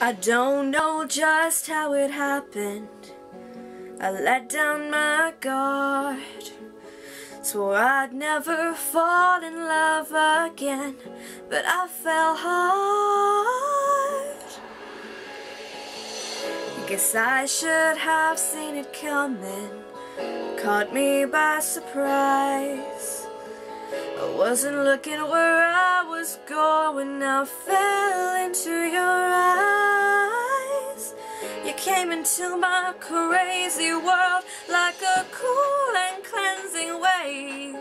I don't know just how it happened. I let down my guard. Swore I'd never fall in love again, but I fell hard. Guess I should have seen it coming, caught me by surprise. I wasn't looking where I was going, I fell into your eyes. You came into my crazy world like a cool and cleansing wave.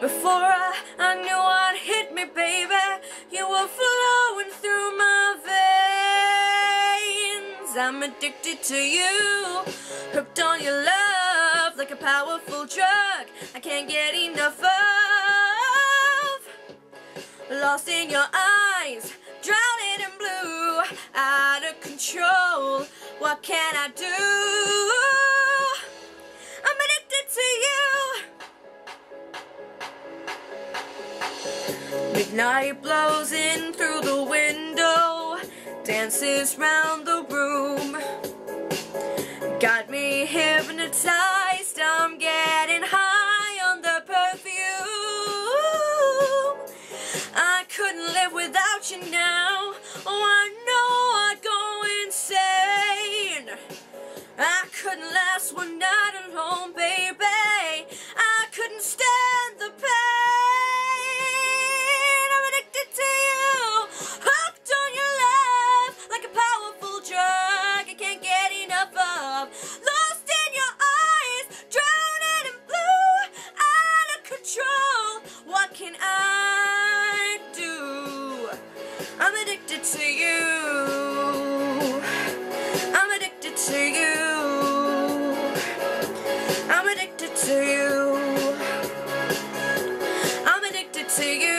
Before I, I knew what hit me, baby, you were flowing through my veins. I'm addicted to you, hooked on your love like a powerful drug. I can't get enough of lost in your eyes, drowning in blue, out of control. What can I do? I'm addicted to you. Midnight blows in through the window, dances round the room. Got me hypnotized, I'm getting high. On the perfume I couldn't live without you now. to you. I'm addicted to you. I'm addicted to you. I'm addicted to you.